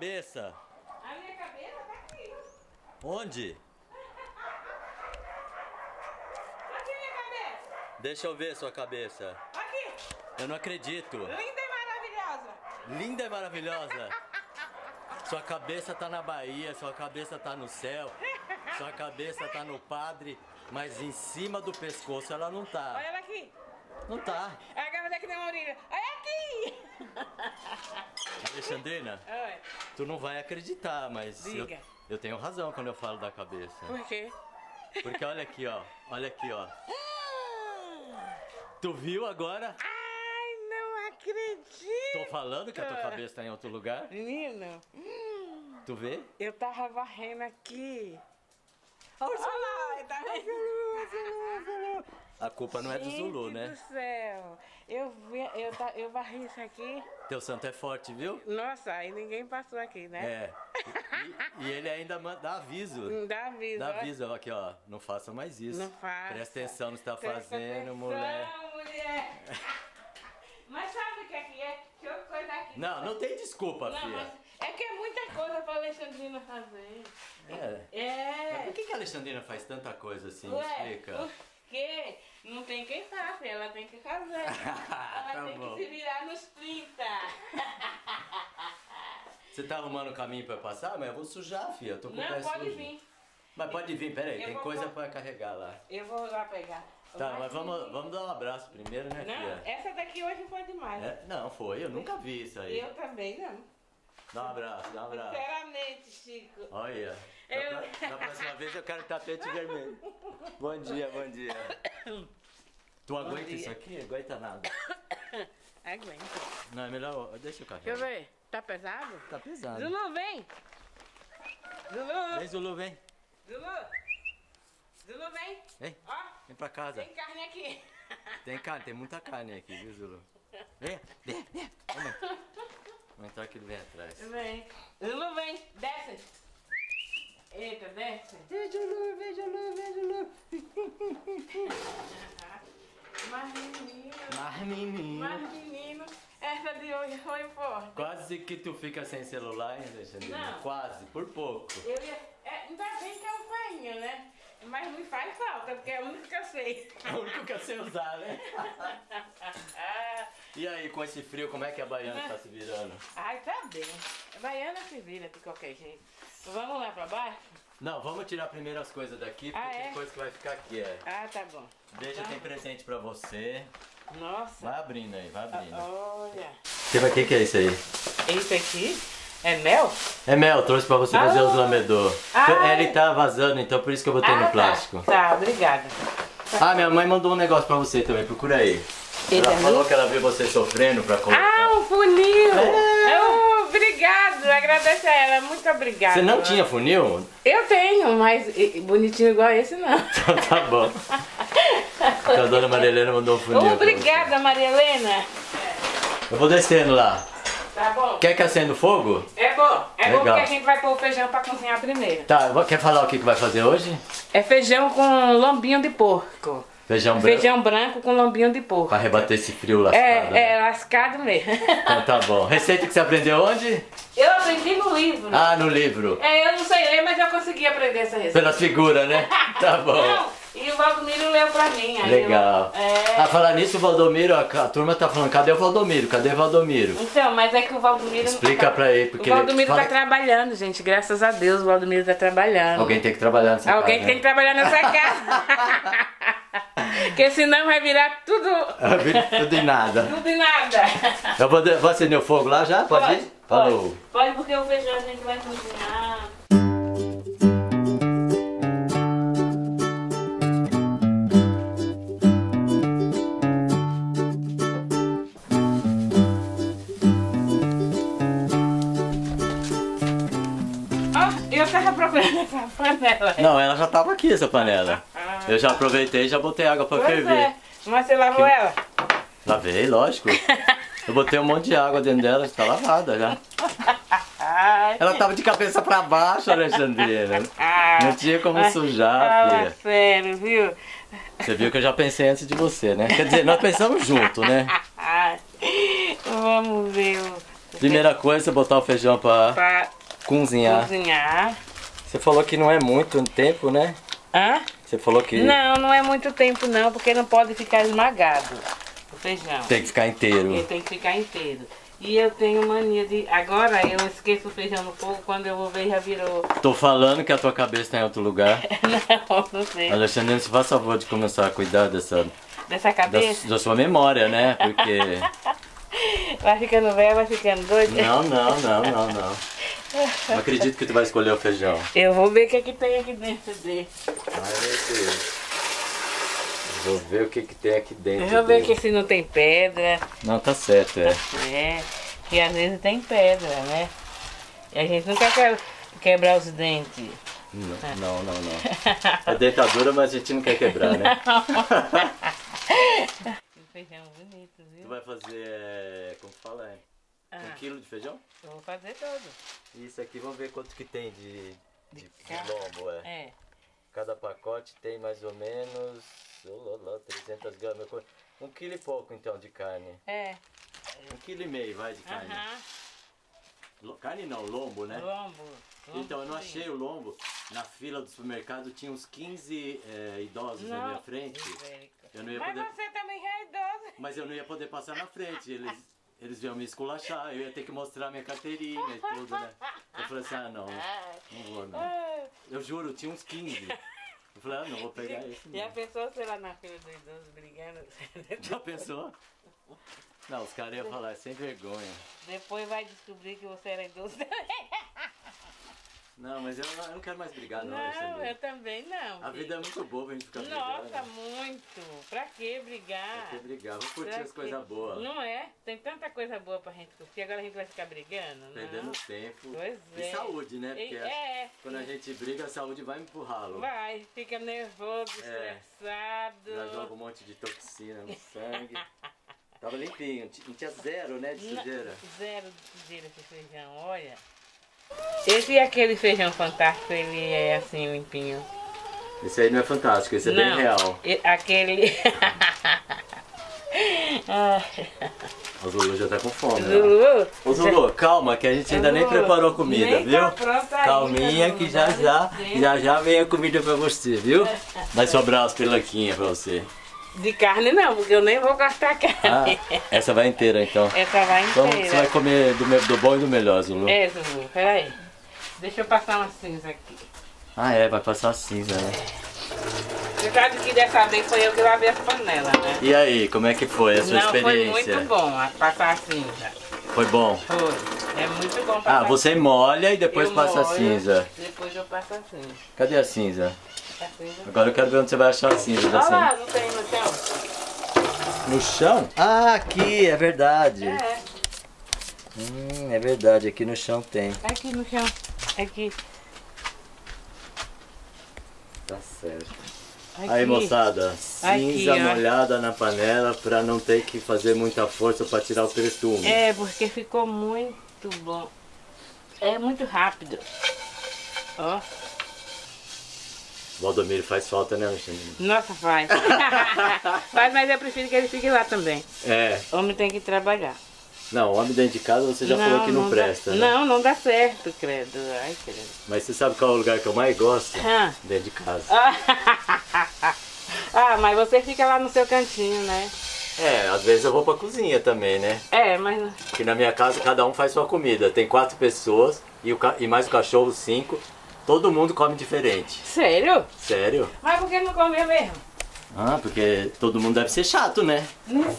Cabeça? A minha cabeça tá aqui. Onde? Aqui minha cabeça. Deixa eu ver sua cabeça. Aqui. Eu não acredito. Linda e maravilhosa. Linda e maravilhosa. Sua cabeça tá na Bahia, sua cabeça tá no céu, sua cabeça tá no padre, mas em cima do pescoço ela não tá. Olha ela aqui. Não tá. A garra daqui na orelha. Olha aqui. Alexandrina, Oi. tu não vai acreditar, mas eu, eu tenho razão quando eu falo da cabeça. Por quê? Porque olha aqui, ó. Olha aqui, ó. Tu viu agora? Ai, não acredito. Tô falando que a tua cabeça tá em outro lugar? Menino, Tu vê? eu tava varrendo aqui. Olha lá, tá vendo? A culpa não é do Zulu, Gente né? do céu. Eu, vi, eu, ta- eu varri isso aqui. Teu santo é forte, viu? Nossa, aí ninguém passou aqui, né? É. E, e ele ainda manda, dá aviso. Não dá aviso. Dá ó. aviso, ó, aqui, ó. Não faça mais isso. Não faça. Presta atenção no que você tá Presta fazendo, atenção, mulher. mulher. Mas sabe o que é que é? Deixa eu coisa aqui. Não, não tem desculpa, Não, mas filha. é que é muita coisa pra Alexandrina fazer. É. Mas É. por que, que a Alexandrina faz tanta coisa assim? Me Ué, explica. Quê? Não tem quem faça, ela tem que fazer. Ela Tá tem bom. que se virar nos 30. Você tá arrumando o caminho pra passar? Mas eu vou sujar, filha. Eu tô com o pé Não, pode sujo. vir. Mas pode vir, peraí. Eu Tem coisa pra carregar lá. Eu vou lá pegar. Tá, mas vamos, vamos dar um abraço primeiro, né, Não, filha? essa daqui hoje foi demais. É? Não, foi. Eu nunca vi isso aí. Eu também não. Dá um abraço, dá um abraço. Sinceramente, Chico. Olha. Eu- da próxima vez eu quero tapete vermelho. Bom dia, bom dia. Tu aguenta dia. isso aqui? Aguenta nada. Aguenta. Não, é melhor. Deixa eu Deixa eu ver. Tá pesado? Tá pesado. Zulu, vem! Zulu! Vem, Zulu, vem. Zulu! Zulu, vem! Vem, Ó, vem pra casa. tem carne aqui. Tem carne, tem muita carne aqui, viu, Zulu? Vem, vem, vem. Vamos. Vamos entrar ele vem atrás. Vem. Zulu, vem. Desce. Eita, desce. Vem, Zulu, vem, Zulu, vem, Zulu. Mas menino, Mas, menino. mas menino, essa de hoje foi forte. Quase que tu fica sem celular, hein, Alexandrina? Não. Quase, por pouco. Eu ia, é, ainda bem que eu tenho, né? Mas me faz falta, porque é o único que eu sei. É o único que eu sei usar, né? E aí, com esse frio, como é que a Baiana tá se virando? Ai, tá bem. A baiana se vira de qualquer jeito. Vamos lá pra baixo? Não, vamos tirar primeiro as coisas daqui, porque Ah, tem é? coisa que vai ficar aqui, é. Ah, tá bom. Deixa, tem presente pra você. Nossa. Vai abrindo aí, vai abrindo. Olha. O que, que é isso aí? Esse aqui é mel? É mel, trouxe pra você fazer Ah. os lamedor. Ah. Ele tá vazando, então por isso que eu botei ah, no plástico. Tá, tá, obrigada. Ah, minha mãe mandou um negócio pra você também, procura aí. Ele Ela é falou meu? que ela viu você sofrendo pra colocar. Ah, um funil! É. Oh, obrigado, agradeço a ela, muito obrigada. Você não tinha funil? Eu tenho, mas bonitinho igual esse não. Então tá bom. Então a dona Maria Helena mandou um funil. Obrigada, Maria Helena. você. Eu vou descendo lá. Tá bom. Quer que acenda o fogo? É bom, é bom Legal. porque a gente vai pôr o feijão pra cozinhar primeiro. Tá, quer falar o que, que vai fazer hoje? É feijão com lombinho de porco. Feijão branco. Feijão branco com lombinho de porco. Pra rebater esse frio lascado. É, né? é lascado mesmo. Então tá bom. Receita que você aprendeu onde? Eu aprendi no livro. Ah, no livro. É, eu não sei ler, mas eu consegui aprender essa receita. Pelas figuras, né? Tá bom. Não, e o Valdomiro leu pra mim. aí Legal. eu- é. Ah, falar nisso, o Valdomiro, a, a turma tá falando, cadê o Valdomiro? Cadê o Valdomiro? Então, mas é que o Valdomiro Explica tá... pra ele, porque O Valdomiro ele fala tá trabalhando, gente. Graças a Deus, o Valdomiro tá trabalhando. Alguém tem que trabalhar nessa Alguém casa, tem que trabalhar nessa casa. Porque senão vai virar tudo, né? Tudo em nada. tudo e nada. Eu vou, vou acender o fogo lá já? Pode, Pode, ir? Falou. Pode, porque o feijão a gente vai cozinhar. Panela. Não, ela já tava aqui, essa panela. Eu já aproveitei e já botei água pra Pois ferver. é. Mas você lavou ela? Lavei, lógico. Eu botei um monte de água dentro dela, está lavada já. Ela tava de cabeça pra baixo, Alexandrina. Ah, Não tinha como sujar, ah, filha. sério, viu? Você viu que eu já pensei antes de você, né? Quer dizer, nós pensamos junto, né? Vamos ver Primeira coisa botar o feijão pra Pra cozinhar. cozinhar. Você falou que não é muito tempo, né? Hã? Você falou que Não, não é muito tempo não, porque não pode ficar esmagado o feijão. tem que ficar inteiro. Ele tem que ficar inteiro. E eu tenho mania de. Agora eu esqueço o feijão no fogo, quando eu vou ver já virou. Tô falando que a tua cabeça tá em outro lugar. Não, não sei. Alexandre, se faz favor de começar a cuidar dessa Dessa da, cabeça, da sua memória, né? Porque. vai ficando velha, vai ficando doida. Não, não, não, não, não. Não acredito que tu vai escolher o feijão. Eu vou ver o que, é que tem aqui dentro dele. Ai, meu Deus. Vou ver o que, que tem aqui dentro. Deixa eu ver dele. aqui se não tem pedra. Não, tá certo, é. É, que às vezes tem pedra, né? E a gente não quer que- quebrar os dentes. Não, não, não, não. É dentadura, mas a gente não quer quebrar, né? vai fazer, é, como fala, é, um Ah, quilo de feijão? eu vou fazer todo. Isso aqui, vamos ver quanto que tem de, de, de lombo, é. É. Cada pacote tem mais ou menos, oh, lá, lá, 300 gramas. Um quilo e pouco, então, de carne. É. Um quilo e meio, vai, de carne. Carne não, lombo, né? Lombo. lombo Então, eu não achei o lombo. Na fila do supermercado tinha uns 15 é, idosos na minha Não, frente. Eu não ia Mas poder, você também já é idosa. mas eu não ia poder passar na frente. Eles, eles iam me esculachar. Eu ia ter que mostrar minha carteirinha e tudo, né? Eu falei assim, ah, não, não vou não. Ah, Eu juro, tinha uns 15. Eu falei, ah, não, vou pegar esse. Já não. pensou, sei lá, na fila do idoso brigando? Já pensou? Não, os caras iam falar, sem vergonha. Depois vai descobrir que você era idoso. Não, mas eu não, eu não quero mais brigar, não, Não, eu também não. A filho. vida é muito boa, a gente fica Nossa, brigando. muito. Pra que brigar? Tem que brigar, vamos curtir Pra as coisas boas. Não é? Tem tanta coisa boa pra gente curtir. Agora a gente vai ficar brigando? Perdendo Não. tempo. Pois E é. saúde, né? E- Porque é. quando a gente briga, a saúde vai empurrá-lo. Vai, fica nervoso, É. estressado. Já joga um monte de toxina no sangue. Tava limpinho, não tinha zero, né, de sujeira. Zero de sujeira esse feijão, olha. Esse é aquele feijão fantástico, ele é assim, limpinho. Esse aí não é fantástico, esse é Não, bem real. Aquele. Ah, O Zulu já tá com fome. ó. Zulu. Ô Zulu, calma, que a gente ainda nem Zulu, preparou comida, nem viu? tá pronta ainda, Calminha Zulu, que já já, já já vem a comida pra você, viu? Vai sobrar umas pelanquinhas pra você. De carne não, porque eu nem vou gastar Ah, carne. essa vai inteira então. Essa vai Então você vai inteira. comer do, do bom e do melhor, Zulu. É, Zulu, peraí. Deixa eu passar uma cinza aqui. Ah é, vai passar cinza, né? Você sabe que dessa vez foi eu que lavei as panelas, né? E aí, como é que foi a sua Não, foi experiência? muito bom a passar a cinza. Foi bom? Foi. É muito bom passar Ah, você molha e depois Eu passa a molho, cinza. Depois eu passo a cinza. Cadê a cinza? Agora eu quero ver onde você vai achar a cinza da Olha lá, cinza. não tem no chão? No chão? Ah, aqui, é verdade. É, Hum, é verdade, aqui no chão tem. aqui no chão. Aqui. Tá certo. aqui. Aí, moçada, Aqui, cinza ó. molhada na panela pra não ter que fazer muita força pra tirar o perfume. É, porque ficou muito bom. É muito rápido. Ó. Valdomiro faz falta, né, Alexandre? Nossa, faz. faz, mas eu prefiro que ele fique lá também. É. Homem tem que trabalhar. Não, homem dentro de casa você já falou que não, dá- presta, né? Não, não dá certo, credo. Ai, credo. Mas você sabe qual é o lugar que eu mais gosto? Ah. Dentro de casa. ah, mas você fica lá no seu cantinho, né? É, às vezes eu vou pra cozinha também, né? É, mas. Porque na minha casa cada um faz sua comida. Tem quatro pessoas e, o ca- e mais o cachorro, cinco. Todo mundo come diferente. Sério? Sério? Mas por que não comer mesmo? Ah, porque todo mundo deve ser chato, né?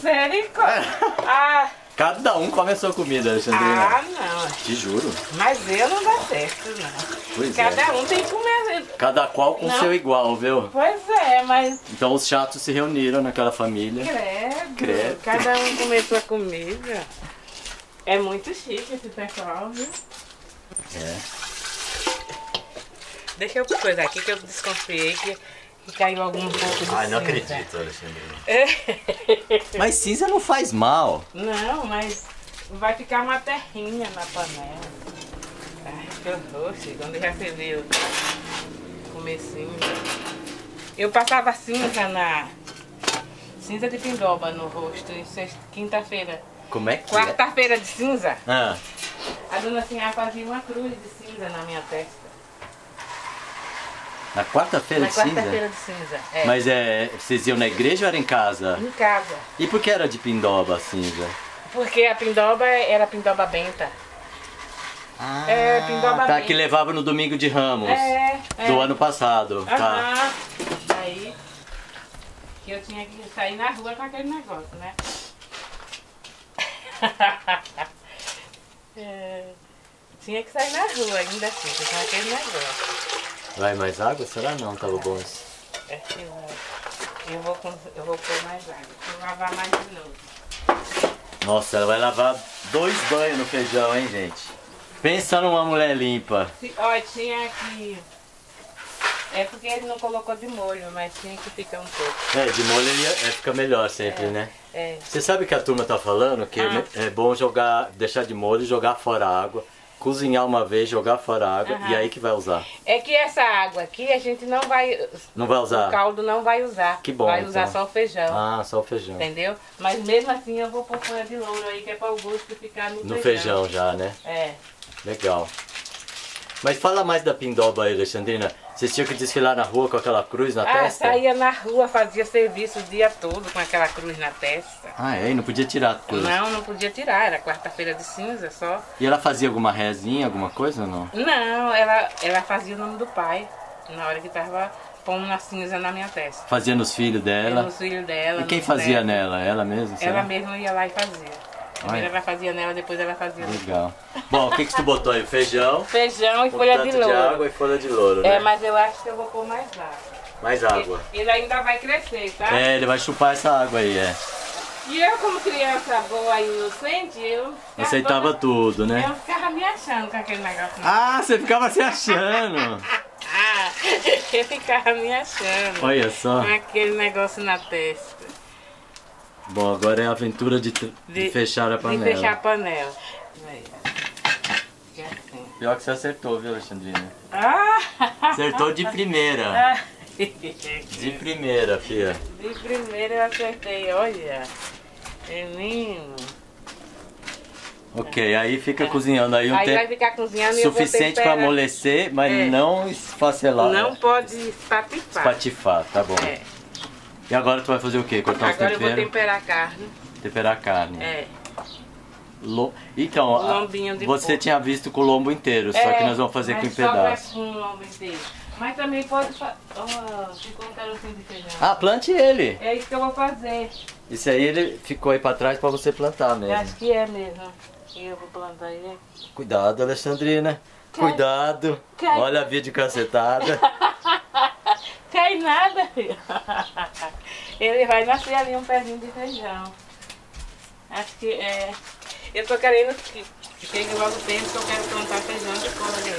Sério? Ah, Cada um come a sua comida, Alexandrina. ah, não. Te juro. Mas eu não dá certo, não. Pois é. Cada um tem que comer. Cada qual com Não. seu igual, viu? Pois é, mas Então os chatos se reuniram naquela família. credo. Credo. Cada um comer sua comida. É muito chique esse pessoal, viu? É. Deixa eu coisar aqui que eu desconfiei que, que caiu algum pouco de Ai, não cinza. acredito, Alexandrina. Mas cinza não faz mal. Não, mas vai ficar uma terrinha na panela. Ai, que horror, Chico. Quando já você viu comer cinza. Eu passava cinza na. cinza de pindoba no rosto em sexta- quinta-feira. Como é que é? Quarta-feira de cinza, Ah, a dona Sinhá fazia uma cruz de cinza na minha testa. Na quarta-feira Na de cinza? quarta-feira de cinza, é. Mas é, vocês iam na igreja ou era em casa? Em casa. E por que era de pindoba a cinza? Porque a pindoba era a pindoba benta. Ah, É, pindoba tá, bem. que levava no domingo de Ramos. É, é. Do ano passado. Tá. Aham. Aí que eu tinha que sair na rua com aquele negócio, né? É, tinha que sair na rua ainda assim, com aquele negócio. Vai mais água? Será não? Tava bom isso. É que eu, eu, vou, eu vou pôr mais água. Vou lavar mais de novo. Nossa, ela vai lavar dois banhos no feijão, hein, gente? Pensa numa mulher limpa. Olha, tinha que. É porque ele não colocou de molho, mas tinha que ficar um pouco. É, de molho ele é, fica melhor sempre, né? É. Você sabe que a turma tá falando que Ah. é bom jogar, deixar de molho e jogar fora a água. Cozinhar uma vez, jogar fora a água Aham. e aí que vai usar. É que essa água aqui a gente não vai. Não vai O usar? caldo não vai usar. Que bom, Vai usar então. só o feijão. Ah, só o feijão. Entendeu? Mas mesmo assim eu vou pôr folha de louro aí, que é para o gosto ficar no, No feijão já, né? É. Legal. Mas fala mais da pindoba aí, Alexandrina. Vocês tinham que desfilar na rua com aquela cruz na Ah, testa? saía na rua, fazia serviço o dia todo com aquela cruz na testa. Ah, é? E não podia tirar a cruz. Não, não podia tirar, era quarta-feira de cinza só. E ela fazia alguma rezinha, alguma coisa ou não? Não, ela, ela fazia o nome do pai na hora que tava pondo na cinza na minha testa. Fazia nos filhos dela. Nos filhos dela. E quem fazia netos. nela? Ela mesma? Ela mesma ia lá e fazia. Primeiro ela fazia nela, depois ela fazia Legal. Bom, o que, que tu botou aí? Feijão, Feijão e folha tanto de de, louro. água e folha de louro, né? É, mas eu acho que eu vou pôr mais água. Mais água. Ele ainda vai crescer, tá? É, ele vai chupar essa água aí, é. E eu, como criança boa e inocente, eu Aceitava tudo, né? Eu ficava me achando com aquele negócio. Ah, você ficava se achando. Ah, eu ficava me achando Olha só. com aquele negócio na testa. Bom, agora é a aventura de, tr- de fechar a panela. De fechar a panela. Assim. Pior que você acertou, viu, Alexandrina? Ah! Acertou de primeira. Ah. De primeira, filha. De primeira eu acertei, olha. Menino. Ok, aí fica cozinhando aí um Aí vai tempo ficar cozinhando suficiente para amolecer, mas É. não esfacelar. Não né? pode espatifar. Espatifar, tá bom. É. E agora tu vai fazer o quê? Cortar os Agora eu vou temperos? temperar a carne. Temperar a carne. É. Lo- Então, O a- lombinho de você porco. tinha visto com o lombo inteiro, só É, que nós vamos fazer com em só pedaço. com um lombo inteiro. Mas também pode fazer. Oh, ficou um carocinho de feijão. Ah, plante ele. É isso que eu vou fazer. Isso aí ele ficou aí pra trás pra você plantar Eu mesmo. acho que é mesmo. E eu vou plantar ele. Cuidado, Alexandrina. Cuidado. Cai. Olha a vídeo cacetada. Cai nada. Ele vai nascer ali um pezinho de feijão. Acho que é. Eu tô querendo que chegue logo o tempo que eu quero plantar feijão de cor aí.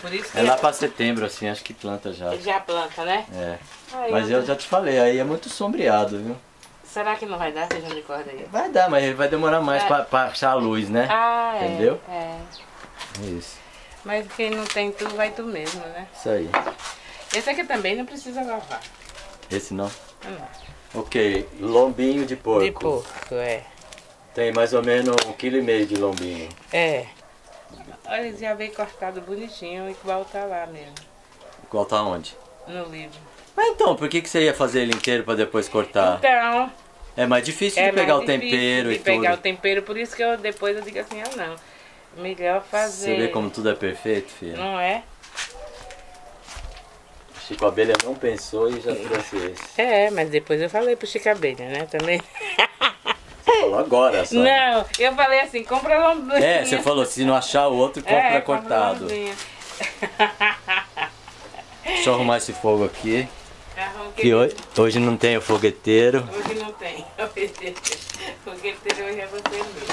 Por isso É lá pra setembro, assim, acho que planta já. já planta, né? É. Aí Mas eu já te falei, aí é muito sombreado, viu? Será que não vai dar feijão de corda aí? Vai dar, mas ele vai demorar mais É. pra, pra achar a luz, né? Ah, é. Entendeu? É. É Isso. Mas quem não tem tu, vai tu mesmo, né? Isso aí. Esse aqui também não precisa lavar. Esse não. Não. Ok, lombinho de porco. De porco, é. Tem mais ou menos um quilo e meio de lombinho. É. Olha, ele já veio cortado bonitinho, igual tá lá mesmo, Qual tá onde? no livro. Mas então, por que, que você ia fazer ele inteiro pra depois cortar? Então, É mais difícil é de pegar o tempero de e pegar tudo. o tempero, por isso que eu depois eu digo assim, ah não, melhor fazer. Você vê como tudo é perfeito, filho? Não é? Chico Abelha não pensou e já trouxe esse. É, mas depois eu falei pro Chico Abelha, né, também. Você falou agora só. Não, eu falei assim, compra lombinha. É, você falou, se não achar o outro, compra É, cortado. lombinha. Deixa eu arrumar esse fogo aqui. Arruma Que hoje, hoje não tem o fogueteiro. Hoje não tem. Porque ter hoje é você mesmo.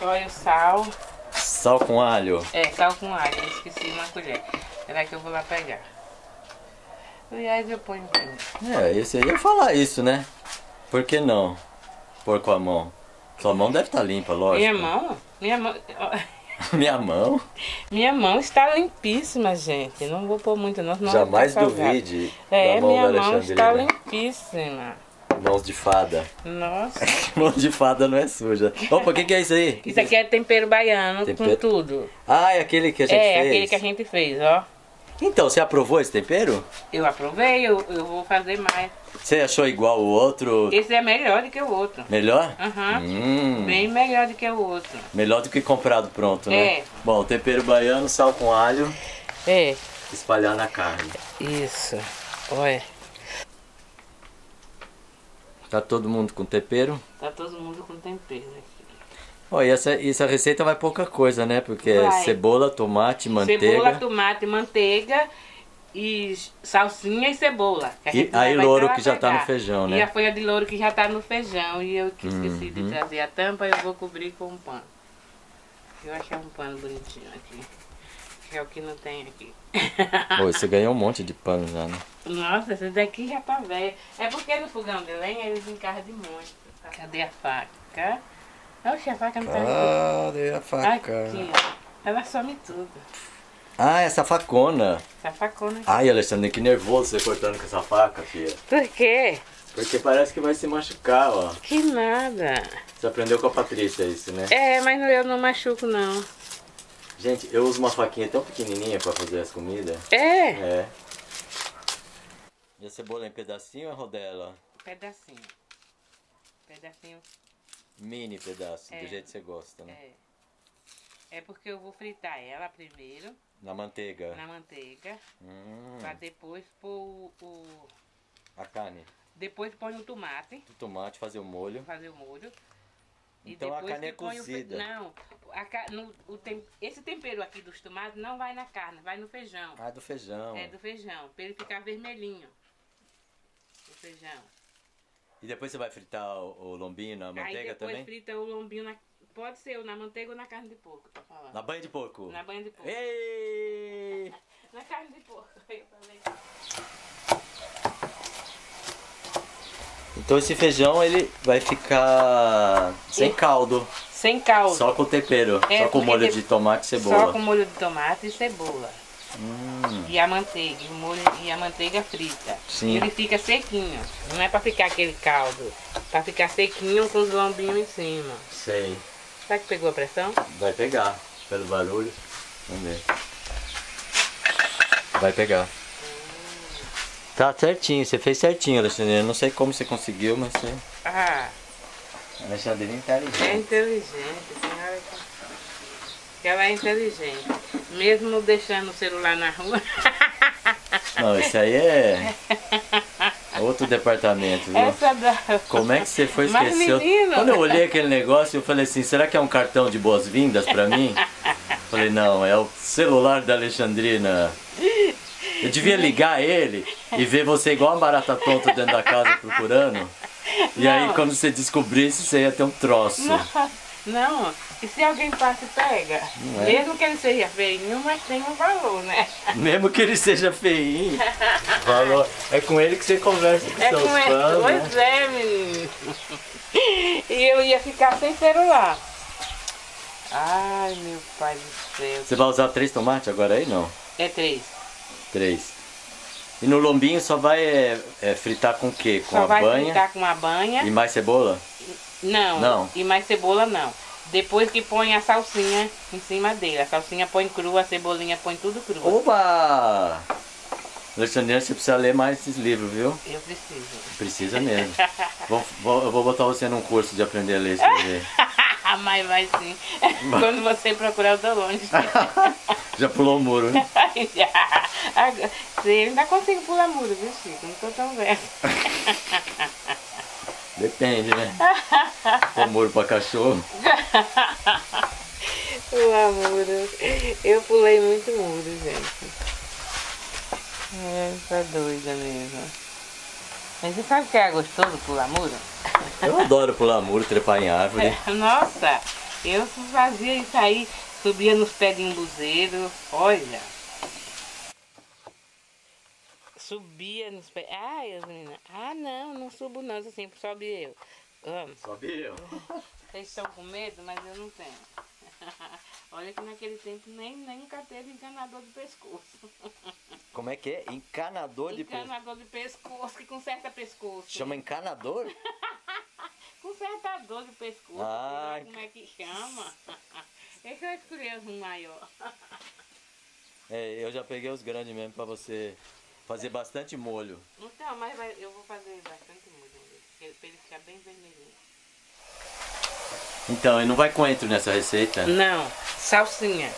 Olha o sal. Sal com alho. É, sal com alho. Eu esqueci uma colher. Será que eu vou lá pegar? Aliás, eu ponho vinho. É, esse aí ia falar isso, né? Por que não? Pôr com a mão. Sua mão deve estar limpa, lógico. Minha mão? Minha mão. Minha mão? Minha mão está limpíssima, gente. Não vou pôr muito, não. Jamais duvide É, minha mão está limpíssima. Mãos de fada. Nossa. Mão de fada não é suja. Opa, o que, que é isso aí? Isso aqui é tempero baiano Tempero? com tudo. Ah, é aquele que a gente É, fez? aquele que a gente fez, ó. Então, você aprovou esse tempero? Eu aprovei, eu, eu vou fazer mais. Você achou igual o outro? Esse é melhor do que o outro. Melhor? Aham. Hum, Bem melhor do que o outro. melhor do que comprado pronto, né? É. Bom, tempero baiano, sal com alho, É, espalhar na carne. isso. Olha, Tá todo mundo com tempero? tá todo mundo com tempero aqui. Ó, e essa, e essa receita vai pouca coisa, né? Porque é Vai. cebola, tomate, manteiga. Cebola, tomate, manteiga e salsinha e cebola. E aí louro que já tá no feijão, E né? a folha de louro que já tá no feijão. E eu que esqueci Uhum. de trazer a tampa, eu vou cobrir com um pano. Eu achei um pano bonitinho aqui. Que é o que não tem aqui. Pô, você ganhou um monte de pano já, né? Nossa, esse daqui já tá velho. É porque no fogão de lenha eles encarram de muito. Cadê a faca? Oxe, a faca não tá Cadê a aqui. Aqui, ó. Ela some tudo. Ah, essa facona. Essa facona aqui. Ai, Alexandre, que nervoso você cortando com essa faca, filha. Por quê? Porque parece que vai se machucar, ó. Que nada. Você aprendeu com a Patrícia isso, né? É, mas eu não machuco, não. Gente, eu uso uma faquinha tão pequenininha pra fazer as comidas. É. É. E a cebola em pedacinho ou rodela? Pedacinho. Pedacinho. Mini pedaço, É. do jeito que você gosta, né? É. É porque eu vou fritar ela primeiro Na manteiga. na manteiga. Hum, Pra depois pôr o, o- a carne. Depois põe o tomate. O tomate, fazer o molho. fazer o molho. Então a carne é põe o cozida. Não, a no- o tem- esse tempero aqui dos tomates não vai na carne, vai no feijão. Ah, do feijão. É do feijão, pra ele ficar vermelhinho. O feijão. E depois você vai fritar o, o lombinho na Aí manteiga depois também? frita o lombinho na. Pode ser ou na manteiga ou na carne de porco, tá falando? Na banha de porco. Na banha de porco. Ei! Na carne de porco, eu falei. Então esse feijão ele vai ficar sem caldo, Sem caldo. só com tempero, É, só com molho de- tomate e Só cebola. com molho de tomate e cebola. Hum, E a manteiga, e molho e a manteiga frita. Sim. Ele fica sequinho. Não é pra ficar aquele caldo. Pra ficar sequinho com os lombinhos em cima. sei. Será que pegou a pressão? Vai pegar, pelo barulho. Vamos ver. Vai pegar. Tá certinho, você fez certinho, Alexandre. Eu não sei como você conseguiu, mas você. Ah, Alexandre é é inteligente. inteligente. Senhora ela é inteligente. Mesmo deixando o celular na rua. Não, esse aí é outro departamento, viu? Essa da. Como é que você foi esquecer? Quando eu olhei aquele negócio, eu falei assim, será que é um cartão de boas-vindas pra mim? Falei, não, é o celular da Alexandrina. Eu devia ligar ele e ver você igual uma barata tonta dentro da casa procurando. E aí Não. quando você descobrisse, você ia ter um troço. Não, e se alguém passa e pega? Não é? Mesmo que ele seja feinho, mas tem um valor, né? Mesmo que ele seja feinho. Falou, é com ele que você conversa com É seus com ele. fãs. né? Pois é, menino. E eu ia ficar sem celular. Ai, meu pai do céu. Você vai usar três tomates agora aí? Não. É três. Três. E no lombinho só vai é, é, fritar com o quê? Com Só a vai banha fritar com a banha. e mais cebola? Não, Não. E mais cebola não. Depois que põe a salsinha em cima dele. A salsinha põe crua, a cebolinha põe tudo cru. Oba! Alexandrina, você precisa ler mais esses livros, viu? Eu preciso. Precisa mesmo. vou, vou- eu vou botar você num curso de aprender a ler e escrever. Mas vai sim. Quando você procurar, eu tô longe. Já pulou o muro, né? Agora, Eu ainda consigo pular muro, viu, Chico? Não tô tão velho. Depende, né? Pôr muro pra cachorro. Pular muro. Eu pulei muito muro, gente. É, tá doida mesmo. Mas você sabe que é gostoso pular muro? Eu adoro pular muro, trepar em árvore. Nossa, eu fazia isso aí, subia nos pés de embuzeiro, olha. Subia nos pés. Ai, as meninas. Ah, não, não subo não, assim, sobe eu. Vamos. Sobe eu. Vocês estão com medo, mas eu não tenho. Olha que naquele tempo nem, nem nunca teve encanador de pescoço. Como é que é? Encanador de pescoço. encanador de pescoço que conserta pescoço. Chama encanador? Consertador de pescoço. Ah, como é que chama? Deixa eu escolher um maior. É, eu já peguei os grandes mesmo pra você fazer bastante molho. Então, mas eu vou fazer bastante molho, pra ele ficar bem vermelhinho. Então, e não vai coentro nessa receita? Não, salsinha.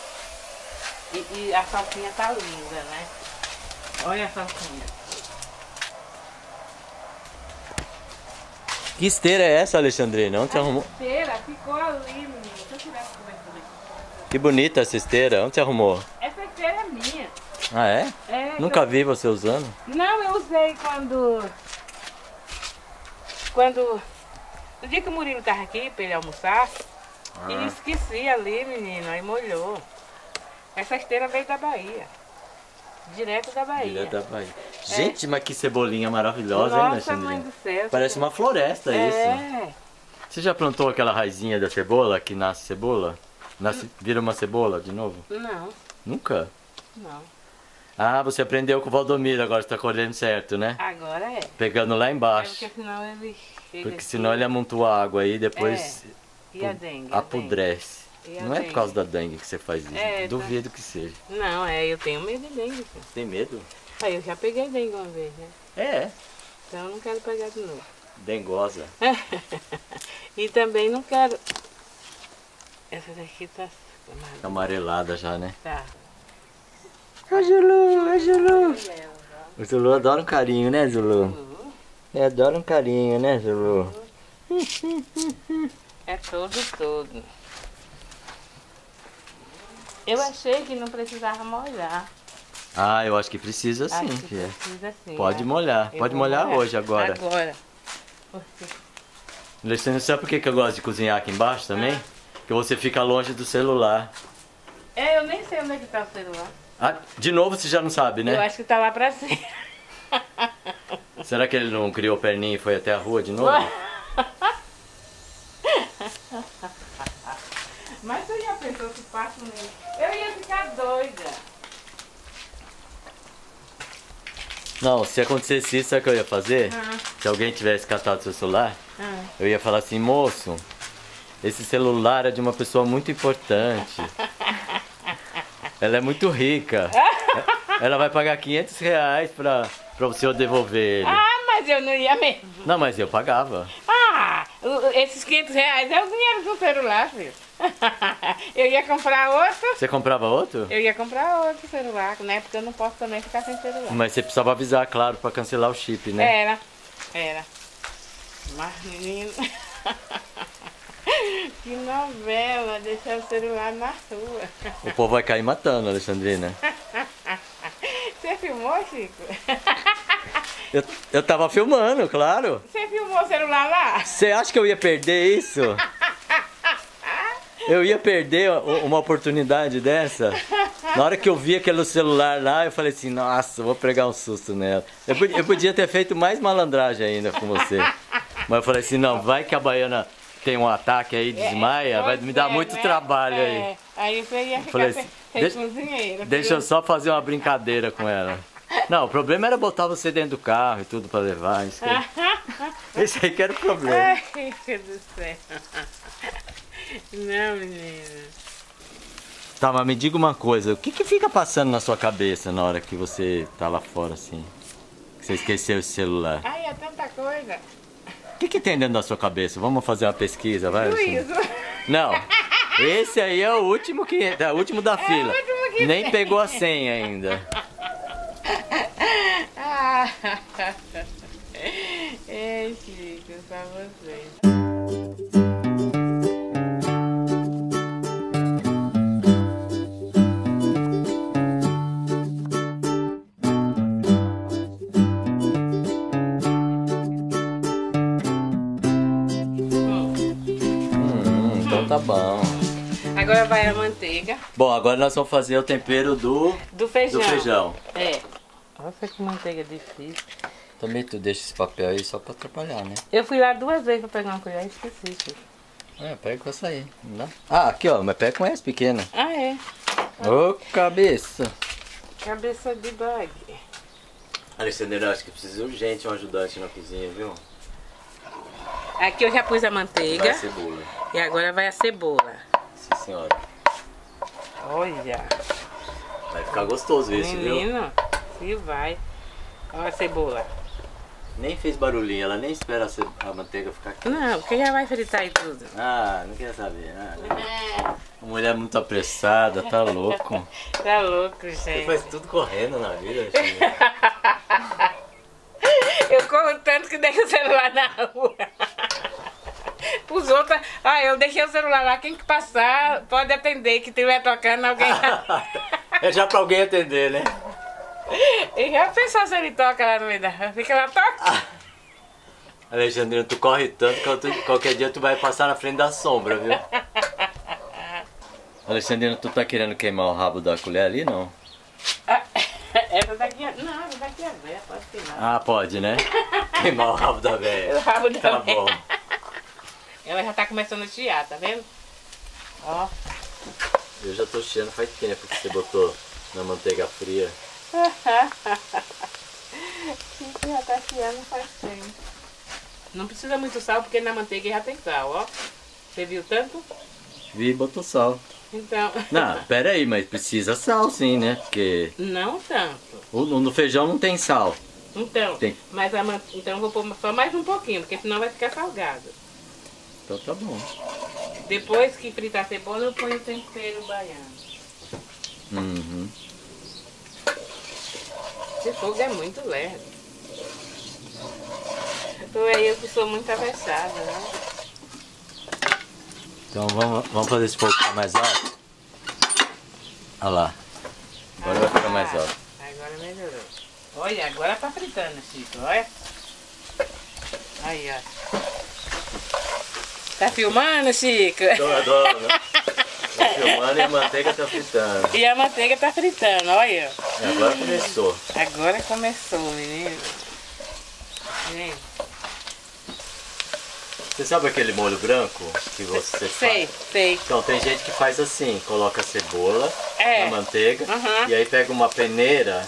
E, e a salsinha tá linda, né? Olha a salsinha. Que esteira é essa, Alexandrina? Onde você arrumou? Esteira ficou ali, menino. Se eu cobertura. Que bonita essa esteira. Onde você arrumou? Essa esteira é minha. Ah, é? É, Nunca vi você usando. Não, eu usei quando. Quando. No dia que o Murilo tava aqui pra ele almoçar, e esqueci ali, menino, aí molhou. Essa esteira veio da Bahia. Direto da Bahia. Ilha da Bahia. Gente, mas que cebolinha maravilhosa, hein, Nossa, mãe do céu. Parece uma floresta isso. É. Você já plantou aquela raizinha da cebola que nasce cebola? Nasce, vira uma cebola de novo? Não, Nunca? não. Ah, você aprendeu com o Valdomiro, agora está colhendo certo, né? Agora é. Pegando lá É embaixo. porque senão ele chega Porque aqui senão ele amontoa água aí e depois E a dengue? apodrece. E a Não é por causa da dengue que você faz isso. É, tá. Duvido que seja. Não, é, eu tenho medo de dengue. Você tem medo? Aí eu já peguei dengue uma vez, né? É, Então eu não quero pegar de novo. dengosa. e também não quero. Essa daqui tá. Tá amarelada já, né? Tá. Ô Zulu, ô Zulu. O Zulu adora um carinho, né, Zulu? É, adora um carinho, né, Zulu? É todo, todo. Eu achei que não precisava molhar. Ah, eu acho que precisa sim, Acho que filha. precisa sim. Pode né? molhar. Eu Pode vou molhar hoje, agora. Agora. Alexandre, sabe por que que eu gosto de cozinhar aqui embaixo também? Porque você fica longe do celular. É, eu nem sei onde é que tá o celular. Ah, de novo você já não sabe, Eu né? acho que tá lá pra cima. Será que ele não criou perninha e foi até a rua de novo? Mas tu já pensou que passa nele? Eu ia ficar doida. Não, se acontecesse isso, sabe o que eu ia fazer? Ah, Se alguém tivesse catado seu celular, ah. eu ia falar assim, moço, esse celular é de uma pessoa muito importante. Ela é muito rica. Ela vai pagar 500 reais pra, pra você devolver ele. Ah, mas eu não ia mesmo. Não, mas eu pagava. Ah, o- esses 500 reais é o dinheiro do celular, filho. Eu ia comprar outro. Você comprava outro? Eu ia comprar outro celular, né? Porque eu não posso também ficar sem celular. Mas você precisava avisar, claro, pra cancelar o chip, né? Era, era. Mas menino. que novela, deixar o celular na rua. O povo vai cair matando, Alexandrina. Você filmou, Chico? Eu, eu tava filmando, claro. Você filmou o celular lá? Você acha que eu ia perder isso? Eu ia perder uma oportunidade dessa? Na hora que eu vi aquele celular lá, eu falei assim, nossa, vou pregar um susto nela. Eu, podia- eu podia ter feito mais malandragem ainda com você. Mas eu falei assim, não, vai que a baiana tem um ataque aí, desmaia, vai me dar é, muito né? trabalho aí. Aí você ia ficar falei sem, assim, sem deixa- cozinheiro. Deixa eu só fazer uma brincadeira com ela. Não, o problema era botar você dentro do carro e tudo pra levar. Isso que... Aí que era o problema. Ai, meu Deus do céu. Não, menina. Tá, mas me diga uma coisa, o que que fica passando na sua cabeça na hora que você tá lá fora assim? Que você esqueceu o celular. Ai, é tanta coisa. O que que tem dentro da sua cabeça? Vamos fazer uma pesquisa, vai? Alexandre? Juízo. Não, esse aí é o último que é o último da fila. último Nem tem. pegou a senha ainda. Ah. Ei, Chico, só você. Hum, então tá bom. Agora vai a manteiga Bom, agora nós vamos fazer o tempero do, do feijão. do feijão. É. Nossa, que manteiga difícil. Também tu deixa esse papel aí só pra atrapalhar, né? Eu fui lá duas vezes pra pegar uma colher e esqueci. Chico. É, pega com essa aí. Não dá? Ah, aqui ó, mas pega com essa pequena. Ah, é. Ô, cabeça. Cabeça de bag. Alexandre, acho que precisa urgente um ajudante na cozinha, viu? Aqui eu já pus a manteiga. Vai cebola. E agora vai a cebola. Senhora. Olha. Vai ficar gostoso esse, viu? Menino, se vai. Olha a cebola. Nem fez barulhinho, ela nem espera a, manteiga ficar aqui. Não, porque já vai fritar e tudo. Ah, não quer saber nada. A mulher muito apressada, tá louco. Tá louco, Você gente. faz tudo correndo na vida. Eu corro tanto que deixo o celular na rua. Pros outros, ah, eu deixei o celular lá, quem que passar pode atender, que tiver tocando alguém. É já pra alguém atender, né? e já pensou se ele toca lá no meio da rua? Fica lá, toca. Alexandrina, tu corre tanto que tu- qualquer dia tu vai passar na frente da sombra, viu? Alexandrina, tu tá querendo queimar o rabo da colher ali, não? Essa daqui, é- não, essa daqui é velha, pode queimar. Ah, pode, né? Queimar o rabo da O velha. rabo da Tá velha. bom. Ela já tá começando a chiar, tá vendo? Ó. Eu já tô chiando faz tempo que você botou na manteiga fria. Chico já tá chiando faz tempo. Não precisa muito sal, porque na manteiga já tem sal, ó. Você viu tanto? Vi e botou sal. Então, Não, pera aí, mas precisa sal sim, né? Porque não tanto. o- no feijão não tem sal. Então, Tem. mas a então eu vou pôr só mais um pouquinho, porque senão vai ficar salgado. Então tá bom. Depois que fritar a cebola, eu ponho o tempero baiano. Uhum. Esse fogo é muito leve. Então é eu que sou muito avessada, né? Então vamos, vamos fazer esse fogo ficar mais alto? Olha lá. Agora vai ficar mais alto. Agora melhorou. Olha, agora tá fritando, Chico, olha. Aí, ó. Tá filmando, Chico? Tô adoro. Tá filmando e a manteiga tá fritando. E a manteiga tá fritando, olha. E agora começou. Agora começou, menino. Gente, Você sabe aquele molho branco que você sei, faz? sei. Então, tem gente que faz assim, coloca a cebola É. na manteiga Uhum. e aí pega uma peneira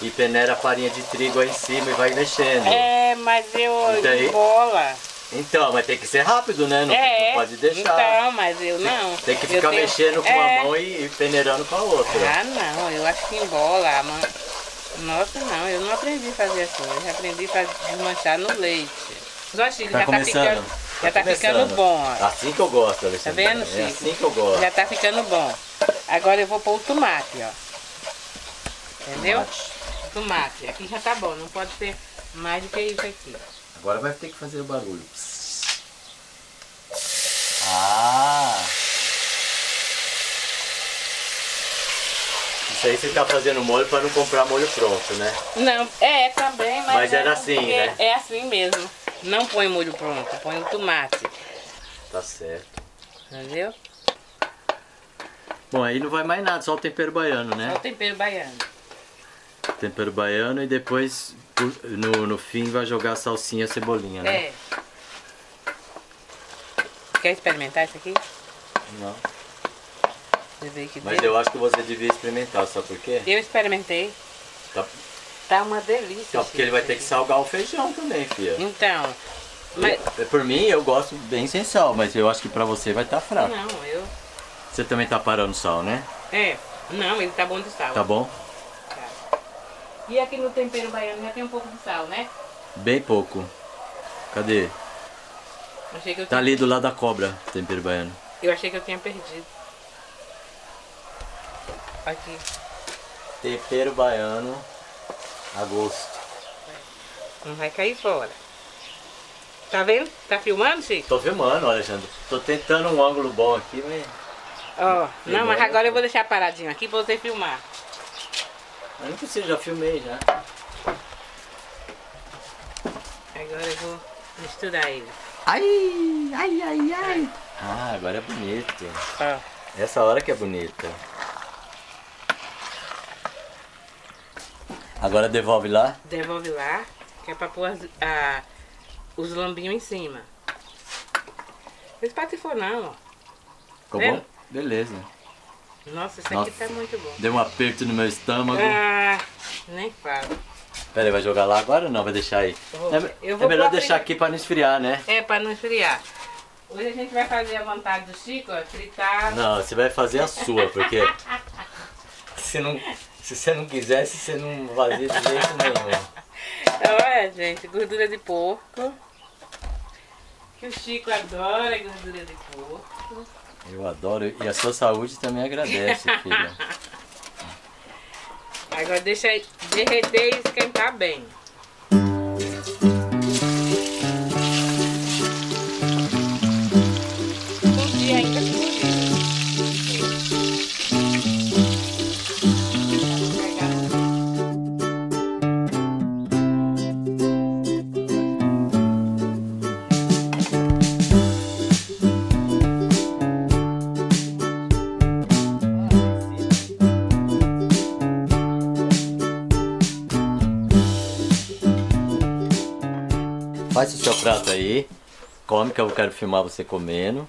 e peneira a farinha de trigo aí em cima e vai mexendo. É, mas eu E daí? bola. Então, mas tem que ser rápido, né? Não, é, não pode deixar. Então, mas eu não. Tem que Eu ficar tenho- mexendo com é. uma mão e, e peneirando com a outra. Ah, não, eu acho que embola. a Nossa, não, eu não aprendi a fazer assim. Eu já aprendi a desmanchar no leite. Ó, Chico, Tá já tá começando. ficando, já tá começando. ficando bom, ó. Assim que eu gosto, Tá Alexandre. vendo, É Chico? assim que eu gosto. Já tá ficando bom. Agora eu vou pôr o tomate, ó. Entendeu? Tomate. Tomate. Aqui já tá bom, não pode ser mais do que isso aqui. Agora vai ter que fazer o barulho. Ah! Isso aí você tá fazendo molho para não comprar molho pronto, né? Não, é também, mas. Mas é era assim, né? É assim mesmo. Não põe molho pronto, põe o tomate. Tá certo. Entendeu? Bom, aí não vai mais nada, só o tempero baiano, Só o né? tempero baiano. Tempero baiano e depois no, no fim vai jogar salsinha e cebolinha, né? É. Quer experimentar isso aqui? Não. Mas deu? eu acho que você devia experimentar, sabe por quê? Eu experimentei. Tá, Tá uma delícia. tá, porque ele vai ter que salgar o feijão também, filha. Então, mas. É, Por mim, eu gosto bem sem sal, mas eu acho que pra você vai estar fraco. Não, eu. Você também tá parando sal, né? É. Não, ele tá bom de sal. Tá bom? E aqui no tempero baiano já tem um pouco de sal, né? Bem pouco. Cadê? Achei que eu Tá tinha, ali do lado da cobra, tempero baiano. eu achei que eu tinha perdido. Aqui. Tempero baiano a gosto. Não vai cair fora. Tá vendo? Tá filmando, Chico? Tô filmando, Alexandre. Tô tentando um ângulo bom aqui, mas... Ó, não, mas Filmando. agora eu vou deixar paradinho aqui pra você filmar. Mas não precisa, já filmei já. Agora eu vou misturar ele. Ai, ai, ai, ai. Ah, agora é bonito. Ó. Essa hora que é bonita. Agora devolve lá. Devolve lá, que é pra pôr as- a- os lombinhos em cima. espatifou não, ó. Ficou Vendo? bom? Beleza. Nossa, esse Nossa. aqui tá muito bom. Deu um aperto no meu estômago. Ah, nem fala. Pera aí, vai jogar lá agora ou não? Vai deixar aí? Vou- É, é melhor deixar aqui pra não esfriar, né? É, pra não esfriar. Hoje a gente vai fazer a vontade do Chico, ó, fritar. Não, você vai fazer a sua, porque se, não, se você não quisesse, você não fazia de jeito nenhum. Olha, gente, gordura de porco. Que o Chico adora gordura de porco. Eu adoro, e a sua saúde também agradece, filha. Agora deixa derreter e esquentar bem. Come que eu quero filmar você comendo.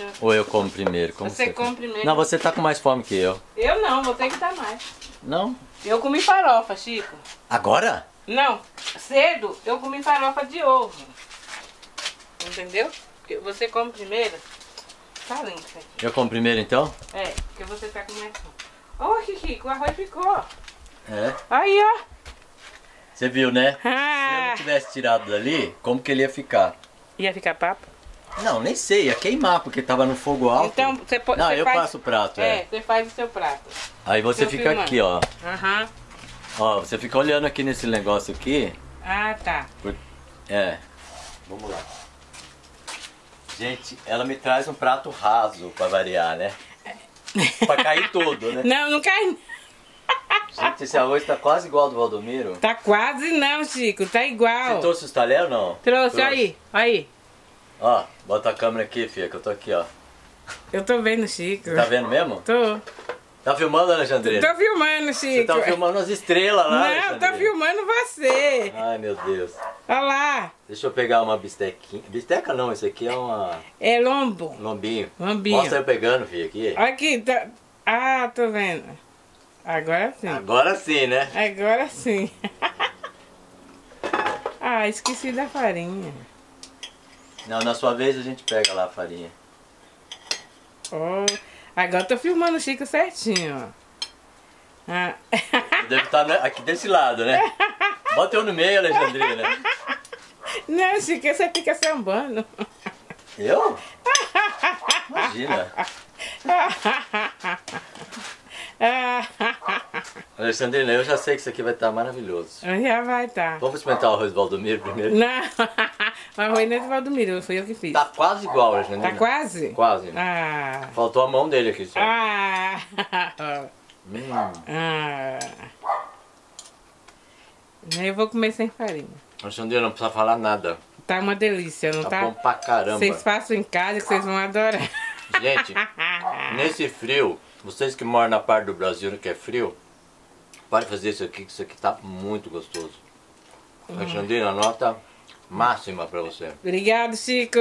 Eu... Ou eu como primeiro? Como Você quer? come primeiro. Não, você tá com mais fome que eu. Eu não, vou ter que dar mais. Não? Eu comi farofa, Chico. Agora? Não, cedo eu comi farofa de ovo. Entendeu? Porque Você come primeiro. Tá isso aqui. Eu como primeiro então? É, porque você tá começando. Ó, que Chico, o arroz ficou. É. Aí, ó. Você viu, né? Se eu Ah, não tivesse tirado dali, como que ele ia ficar? ia ficar papo? Não, nem sei, ia queimar, porque tava no fogo alto. Então, você pode. Não, eu faz... passo o prato, É, é. você faz o seu prato. Aí você fica filmando. aqui, ó. Aham. Ó, você fica olhando aqui nesse negócio aqui. Ah, tá. por- É. Vamos lá. Gente, ela me traz um prato raso pra variar, né? pra cair tudo, né? Não, não cai. Gente, esse arroz tá quase igual ao do Valdomiro. Tá quase não, Chico. Tá igual. Você trouxe os talheres ou não? Trouxe, aí. Aí. Ó, bota a câmera aqui, filha, que eu tô aqui, ó. Eu tô vendo, Chico. Tá vendo mesmo? Tô. Tá filmando, Alexandrina? Tô filmando, Chico. Você tá filmando as estrelas lá, Não, Alexandrina? tô filmando você. Ai, meu Deus. Olha lá. Deixa eu pegar uma bistequinha. Bisteca não, isso aqui é uma... É lombo. lombinho. Lombinho. Mostra eu pegando, filha, aqui. Aqui, tá. Ah, tô vendo. Agora sim. Agora sim, né? Agora sim. ah, esqueci da farinha. Não, na sua vez a gente pega lá a farinha. Oh, agora eu tô filmando o Chico certinho, ó. Ah. Eu devo estar né, aqui desse lado, né? Bota eu no meio, Alexandrina. Não, Chico, você fica sambando. Eu? Imagina. Alexandrina, eu já sei que isso aqui vai estar maravilhoso. Já vai tá. Vamos experimentar o arroz Valdomiro primeiro? Não, o arroz não é do Valdomiro, foi eu que fiz. Tá quase igual, Alexandrina. Tá quase? Quase. Ah. Faltou a mão dele aqui só. Ah. Hum, ah. Eu vou comer sem farinha. Alexandrina, não precisa falar nada. Tá uma delícia, não Tá, tá? bom pra caramba. Vocês façam em casa que vocês vão adorar. Gente, nesse frio, vocês que moram na parte do Brasil que é frio, pode fazer isso aqui, que isso aqui tá muito gostoso. Alexandrina, nota máxima pra você. Obrigado, Chico!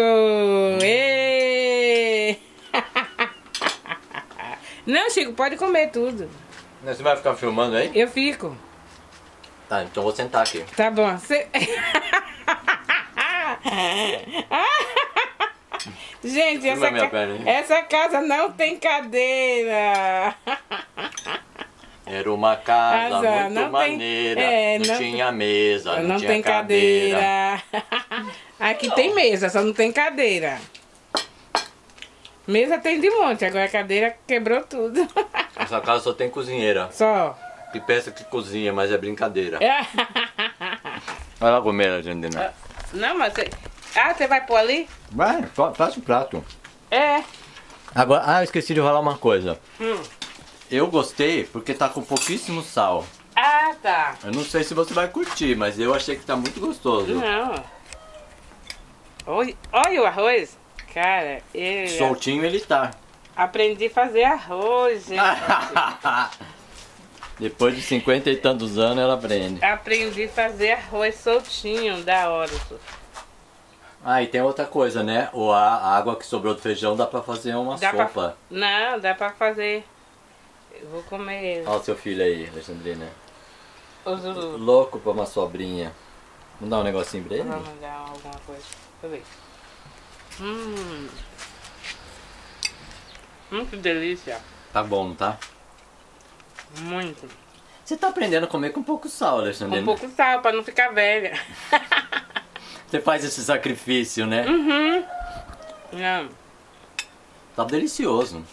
Ê! Não, Chico, pode comer tudo. Você vai ficar filmando aí? Eu fico. Tá, então vou sentar aqui. Tá bom. Cê... Gente, essa, ca- perna essa casa não tem cadeira. Era uma casa muito não tem- maneira, é, não, não tinha mesa, não, Não tinha tem cadeira. cadeira. Aqui tem mesa, só não tem cadeira. Mesa tem de monte, agora a cadeira quebrou tudo. Essa casa só tem cozinheira, Só. que pensa que cozinha, mas é brincadeira. Vai lá comer, Alexandrina. Não, mas. Ah, você vai pôr ali? Vai, faça o prato. É. Agora, ah, eu esqueci de falar uma coisa. Hum. Eu gostei porque tá com pouquíssimo sal. Ah, tá. Eu não sei se você vai curtir, mas eu achei que tá muito gostoso. Não. Olha, olha o arroz. Cara, eu Soltinho ele tá. aprendi a fazer arroz, gente. Depois de cinquenta e tantos anos ela aprende. aprendi a fazer arroz soltinho, da hora. Ah, e tem outra coisa, né? O, a, água que sobrou do feijão dá pra fazer uma Dá sopa. pra... Não, dá pra fazer. Eu vou comer Olha o seu filho aí, Alexandrina. o Zulu. Louco pra uma sobrinha. Vamos dar um negocinho pra ele? Vamos dar alguma coisa. Deixa eu ver. Hum. Hum, que delícia. Tá bom, não tá? Muito. Você tá aprendendo a comer com pouco sal, Com Alexandrina. um pouco sal pra não ficar velha. Você faz esse sacrifício, né? Uhum. Não. Tá delicioso.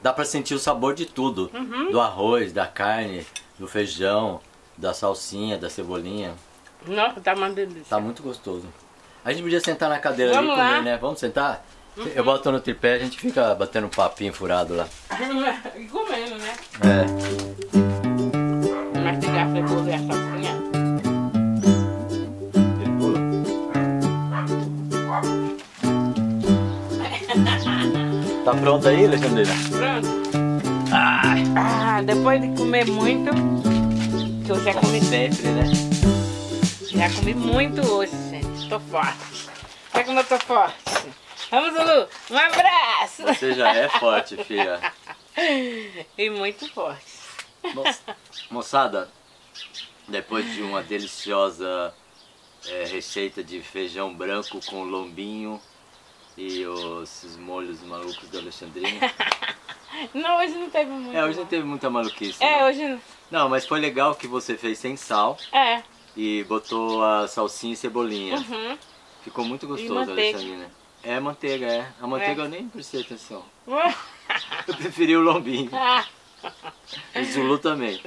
Dá pra sentir o sabor de tudo. Uhum. Do arroz, da carne, do feijão, da salsinha, da cebolinha. Nossa, tá uma delícia. Tá muito gostoso. A gente podia sentar na cadeira ali e Vamos comer. Uhum. né? Vamos sentar? Eu boto no tripé, a gente fica batendo um papinho furado lá. e comendo, né? É. Mastigar cebola e Tá pronto aí, Alexandrina? Pronto. Ai, Ah, depois de comer muito, que eu já comi, sempre, né? já comi muito hoje, gente. Tô forte. Olha como eu tô forte. Vamos, Lulu. Um abraço. Você já é forte, filha. E muito forte. Mo- Moçada, depois de uma deliciosa é, receita de feijão branco com lombinho e os molhos malucos da Alexandrina. Não, hoje não teve muito. É, hoje não teve muita maluquice. É, hoje não. Não, mas foi legal que você fez sem sal É. e botou a salsinha e cebolinha. Uhum. Ficou muito gostoso. Alexandrina. É manteiga, é. A manteiga É. eu nem prestei atenção. Eu preferi o lombinho. Ah, O Zulu também.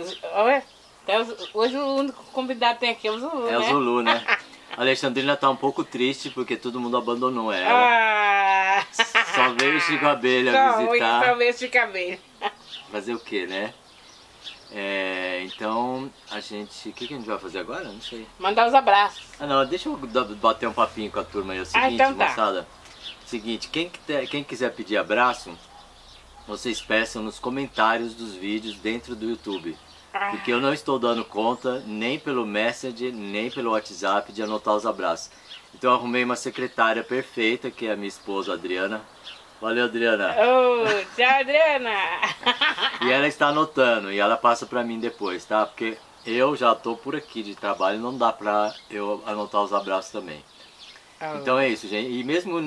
hoje o único convidado tem aqui é o Zulu, É né? o Zulu, né? A Alexandrina tá um pouco triste porque todo mundo abandonou ela. Ah. Só veio o Chico Abelha Só visitar. Só veio de cabelo. Fazer o que, né? É, então, a gente... O que, que a gente vai fazer agora? Não sei. Mandar os abraços. Ah, não, deixa eu bater um papinho com a turma aí. É o Ah, seguinte, então tá. moçada. Seguinte, quem, quem quiser pedir abraço, vocês peçam nos comentários dos vídeos dentro do YouTube. Porque eu não estou dando conta, nem pelo Messenger, nem pelo WhatsApp, de anotar os abraços. Então arrumei uma secretária perfeita, que é a minha esposa, Adriana. Valeu, Adriana. Ô, tchau, Adriana. E ela está anotando, e ela passa pra mim depois, tá? Porque eu já tô por aqui de trabalho, não dá pra eu anotar os abraços também. Então é isso, gente. E mesmo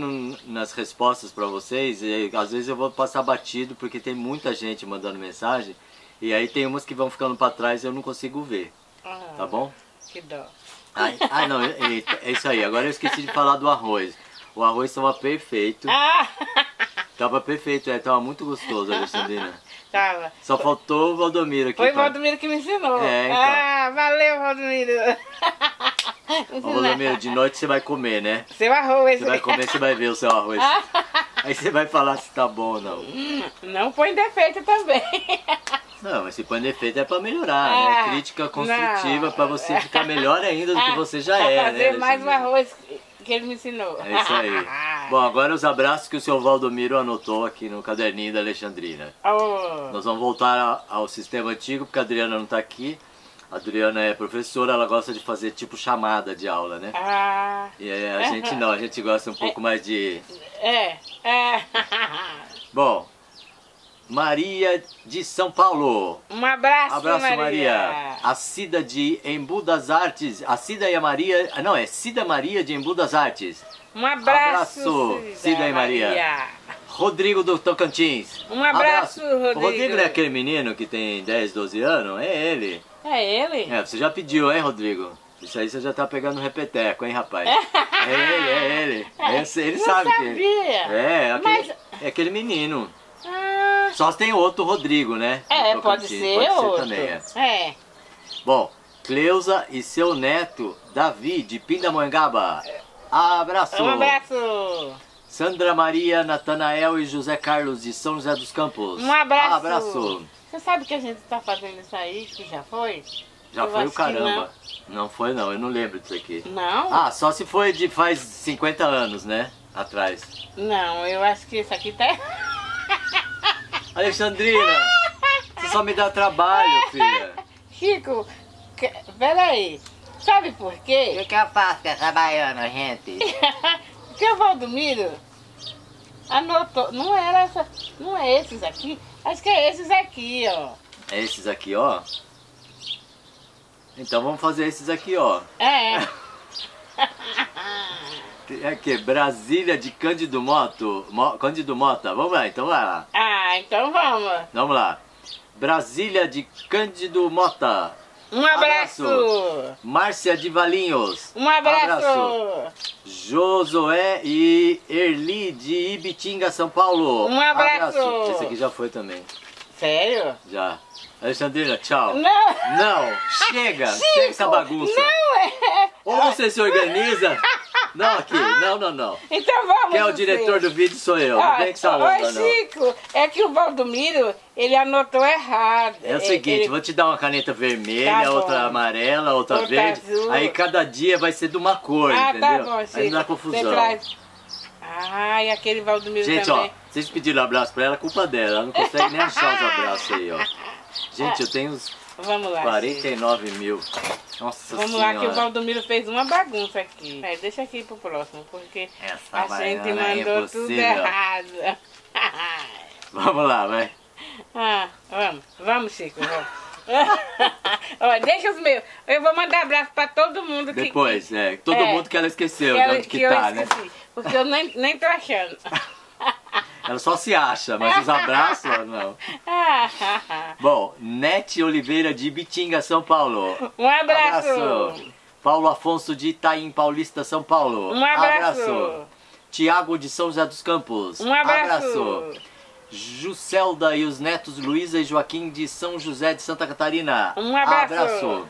nas respostas pra vocês, eh, às vezes eu vou passar batido porque tem muita gente mandando mensagem e aí tem umas que vão ficando pra trás e eu não consigo ver, Ah, tá bom? Que dó. Ai, ai, não, é, é- isso aí. Agora eu esqueci de falar do arroz. O arroz estava perfeito. Ah, Tava perfeito, é, tava muito gostoso, Alexandrina. tava. Só faltou o Valdomiro aqui. Foi o pra- Valdomiro que me ensinou. É, então. Ah, valeu, Valdomiro. Ô, Valdomiro, de noite você vai comer, né? Seu arroz. Você vai comer, você vai ver o seu arroz. Aí você vai falar se tá bom ou não. Não põe defeito também. Não, mas se põe defeito é pra melhorar, Ah, né? Crítica construtiva pra você ficar melhor ainda do que você já é, fazer né? mais o Alexandrina? arroz que ele me ensinou. É isso aí. Bom, agora os abraços que o seu Valdomiro anotou aqui no caderninho da Alexandrina. Oh, Nós vamos voltar ao sistema antigo, porque a Adriana não tá aqui. A Adriana é professora, ela gosta de fazer tipo chamada de aula, né? ah, E a gente não, a gente gosta um pouco mais de. é, é. Bom, Maria de São Paulo. Um abraço, Abraço, Maria. Maria. A Cida de Embu das Artes. A Cida e a Maria. ah, Não, é Cida Maria de Embu das Artes. Um abraço, Abraço, Cida e Maria. Rodrigo do Tocantins. Um abraço, Rodrigo. O Rodrigo não é aquele menino que tem 10, 12 anos? É ele. É ele? É, você já pediu, hein, Rodrigo? Isso aí você já tá pegando repeteco, hein, rapaz? É ele, é ele. É, ele Não sabe que. sabia. É, aquele, Mas- é aquele menino. Ah, Só se tem outro Rodrigo, né? é, pode ser Pode ser outro. também, é. é. Bom, Cleusa e seu neto, Davi, de Pindamonhangaba. Abraço! Um abraço. Sandra Maria, Natanael e José Carlos, de São José dos Campos. Um abraço. Abraço! Você sabe que a gente tá fazendo isso aí, que já foi? Já Eu foi o caramba. Não. foi não, eu não lembro disso aqui. Não? Ah, só se foi de faz 50 anos, né? Atrás. Não, eu acho que isso aqui tá... Alexandrina, você só me dá trabalho, filha. Chico, que- peraí. Sabe por O quê? que eu faço com essa baiana, gente? Porque o Valdomiro anotou. Não era essa. Não é esses aqui. Acho que é esses aqui, ó. É esses aqui, ó. Então vamos fazer esses aqui, ó. É. É aqui, Brasília de Cândido Moto. Mo, Cândido Mota. Vamos lá, então vai lá. ah, então vamos. Vamos lá. Brasília de Cândido Mota. Um abraço. Márcia de Valinhos. Um abraço. Josué e Erli de Ibitinga, São Paulo. Um abraço. Esse aqui já foi também. Sério? Já. Alexandrina, tchau. Não. Não, chega, chega essa bagunça. Não é. Ou você se organiza. Não, aqui, não, não, não. Então vamos. Quem é o diretor do vídeo sou eu. Não vem essa onda, não. Chico, é que o Valdomiro, ele anotou errado. É o seguinte, ele- vou te dar uma caneta vermelha, Tá outra amarela, outra, Outra verde. azul. Aí cada dia vai ser de uma cor, Ah, entendeu? tá bom, Chico. Aí não dá confusão. traz... Ah, e aquele Valdomiro Gente, também. ó, vocês pediram abraço pra ela, é culpa dela. Ela não consegue nem achar os abraços aí, ó. Gente, eu tenho uns Vamos lá. Chico. 49 mil. Nossa Vamos senhora. lá que o Valdomiro fez uma bagunça aqui. É, deixa aqui pro próximo, porque Essa a gente é mandou tudo impossível. errado. Vamos lá, vai. ah, vamos, vamos, Chico, vamos. Ó, deixa os meus. Eu vou mandar abraço pra todo mundo que. Depois, é. Todo É. mundo que ela esqueceu que, de eu- onde que, que tá, né? Porque eu nem, nem tô achando. Ela só se acha, mas os abraços, não. Bom, Nete Oliveira de Bitinga, São Paulo. um abraço. Paulo Afonso de Itaim Paulista, São Paulo. Um abraço. Tiago de São José dos Campos. Um abraço. Juscelda e os netos Luísa e Joaquim de São José de Santa Catarina. Um abraço.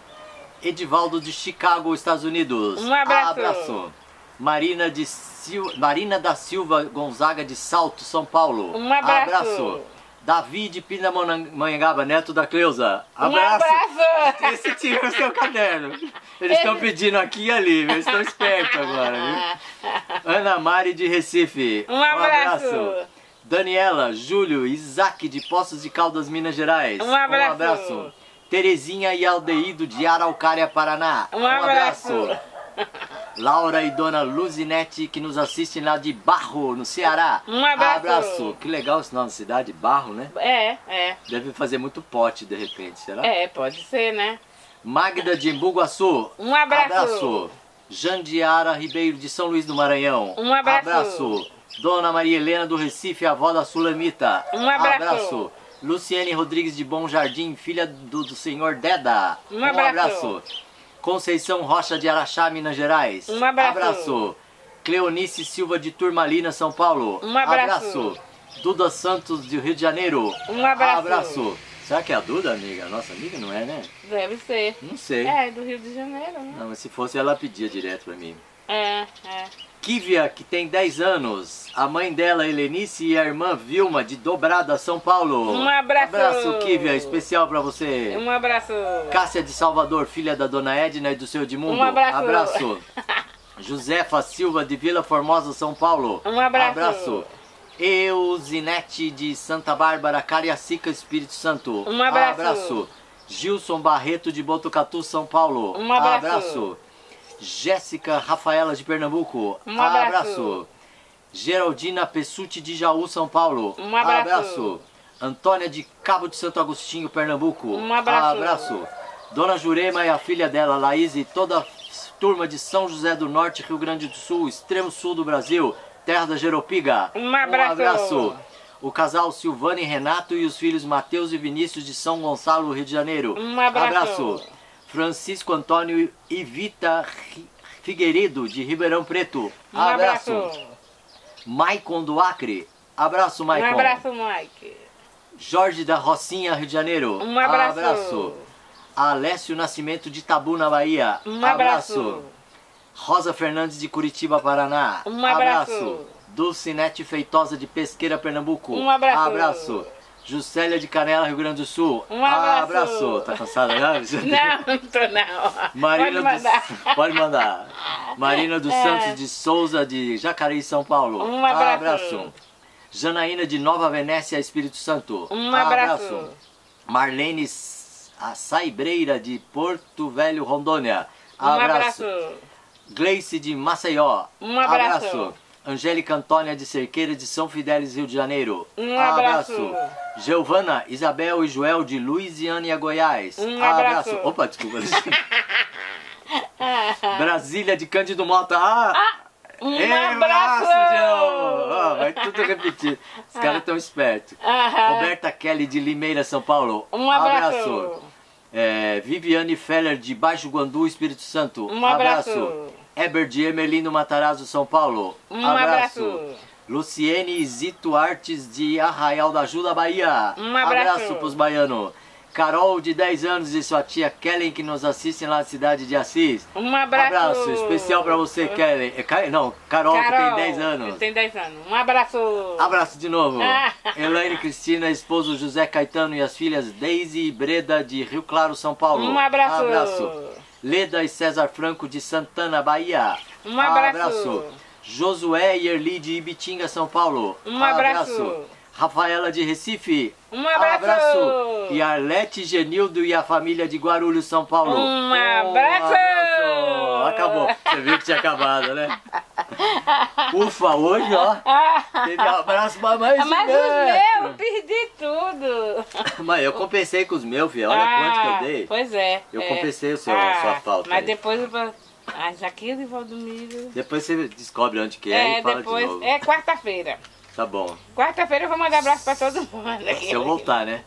Edivaldo de Chicago, Estados Unidos. Um abraço. Marina, de Sil... Marina da Silva Gonzaga de Salto, São Paulo. Um abraço. Davi de Pindamonhangaba, neto da Cleusa. Um Abraço. abraço. Esse tio é o seu caderno. Eles estão pedindo aqui e ali, eles estão espertos agora, viu? Ana Mari de Recife. Um abraço. Daniela, Júlio, Isaac de Poços de Caldas, Minas Gerais. Um abraço. Terezinha e Aldeído de Araucária, Paraná. Um abraço. Laura e Dona Luzinete que nos assistem lá de Barro, no Ceará. Um abraço. Que legal esse nome da cidade, Barro, né? É, é. Deve fazer muito pote de repente, será? É, pode ser, né? Magda de Embu-Guaçu. Um abraço. Jandiara Ribeiro de São Luís do Maranhão. Um abraço. Dona Maria Helena do Recife, avó da Sulamita. Um abraço. Luciene Rodrigues de Bom Jardim, filha do, do senhor Deda. Um abraço. Conceição Rocha de Araxá, Minas Gerais. Um abraço. Cleonice Silva de Turmalina, São Paulo. Um abraço. Duda Santos de Rio de Janeiro. Um abraço. Abraço. Será que é a Duda, amiga? Nossa amiga não é, né? Deve ser. Não sei. É, do Rio de Janeiro, né? Não, mas se fosse ela pedia direto pra mim. É, é. Kívia, que tem 10 anos. A mãe dela, Helenice, e a irmã Vilma, de Dobrada, São Paulo. Um abraço. Abraço, Kívia, especial pra você. Um abraço. Cássia de Salvador, filha da dona Edna e do seu Edmundo. Um abraço. Abraço. Josefa Silva, de Vila Formosa, São Paulo. Um abraço. Abraço. Euzinete, de Santa Bárbara, Cariacica, Espírito Santo. Um abraço. Abraço. Gilson Barreto, de Botucatu, São Paulo. Um abraço. Abraço. Jéssica Rafaela, de Pernambuco. Um abraço. Geraldina Pessuti, de Jaú, São Paulo. Um abraço. Antônia de Cabo de Santo Agostinho, Pernambuco. Um abraço. Abraço. Dona Jurema e a filha dela, Laís, e toda a turma de São José do Norte, Rio Grande do Sul, extremo sul do Brasil, terra da Jeropiga. Um abraço. abraço. O casal Silvana e Renato e os filhos Mateus e Vinícius de São Gonçalo, Rio de Janeiro. Um abraço. Francisco Antônio e Vita Ri- Figueiredo, de Ribeirão Preto. Um abraço. Maicon do Acre. Abraço, Um Maicon. abraço, Mike. Jorge da Rocinha, Rio de Janeiro. Um abraço. Alessio Nascimento de Tabu, na Bahia. Um abraço. Rosa Fernandes de Curitiba, Paraná. Um abraço. Dulcinete Feitosa de Pesqueira, Pernambuco. Um abraço. Abraço. Juscelia de Canela, Rio Grande do Sul. Um abraço. Abraço. Tá cansada já? Não, não tô não. Marina Pode mandar. Pode mandar. Marina dos É. Santos de Souza, de Jacareí, São Paulo. Um abraço. Janaína de Nova Venécia, Espírito Santo. Um abraço. Marlene S- a Saibreira, de Porto Velho, Rondônia. Um abraço. Gleice de Maceió. Um abraço. Angélica Antônia de Cerqueira de São Fidélis, Rio de Janeiro. Um abraço. Giovana, Isabel e Joel de Luisiânia, Goiás. Um abraço. Opa, desculpa. Brasília de Cândido Mota. Ah, Um Ei, abraço! Ó, vai tudo repetir. Os caras tão espertos. Aham. Roberta Kelly de Limeira, São Paulo. Um abraço. É, Viviane Feller de Baixo Guandu, Espírito Santo. Um abraço. Eber de Emelino Matarazzo, São Paulo. Um abraço. Luciene Zito Artes de Arraial da Ajuda, Bahia. Um abraço. Abraço pros baianos. Carol, de 10 anos, e sua tia Kellen, que nos assistem lá na cidade de Assis. Um abraço. Abraço especial pra você, Kellen. É, não, Carol, que tem 10 que anos. Tem 10 anos. Um abraço. Abraço de novo. Elaine Cristina, esposo José Caetano e as filhas Deise e Breda de Rio Claro, São Paulo. Um abraço. Abraço. Leda e César Franco de Santana, Bahia. Um abraço. Josué e Erli de Ibitinga, São Paulo. Um abraço. Rafaela de Recife. Um abraço. E Arlete Genildo e a família de Guarulhos, São Paulo. Um abraço. abraço. Acabou. Você viu que tinha acabado, né? Ufa, hoje, ó. Ah, Teve abraço pra mais mas os meus, perdi tudo. Mas eu compensei com os meus, filho. Olha quanto que eu dei. Pois é. Eu é. compensei o seu- a sua falta Mas aí. depois eu. Ah, Jaquila e Valdomiro. Depois você descobre onde que é, É, e fala depois. de novo. É quarta-feira. Tá bom. Quarta-feira eu vou mandar abraço pra todo mundo. aqui. Se eu voltar, né?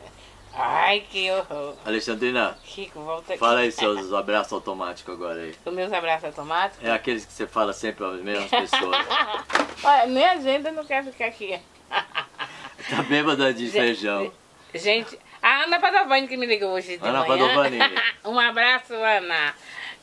Ai, que horror. Alexandrina, Chico, volta aqui. fala aí seus abraços automáticos agora aí. Os meus abraços automáticos. É aqueles que você fala sempre às mesmas pessoas. Olha, nem a agenda não quer ficar aqui. Tá bêbada de feijão. Gente, a Ana Padovani que me ligou hoje de Ana manhã. Padovani. um abraço, Ana.